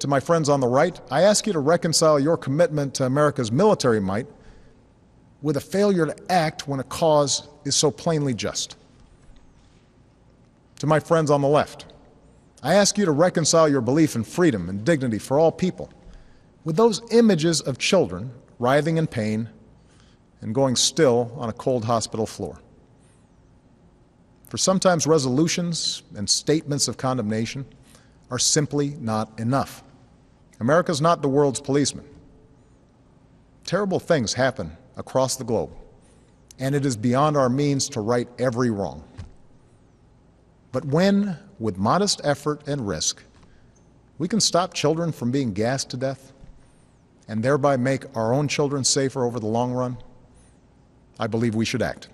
To my friends on the right, I ask you to reconcile your commitment to America's military might with a failure to act when a cause is so plainly just. To my friends on the left, I ask you to reconcile your belief in freedom and dignity for all people with those images of children writhing in pain and going still on a cold hospital floor. For sometimes resolutions and statements of condemnation are simply not enough. America's not the world's policeman. Terrible things happen across the globe, and it is beyond our means to right every wrong. But when, with modest effort and risk, we can stop children from being gassed to death and thereby make our own children safer over the long run, I believe we should act.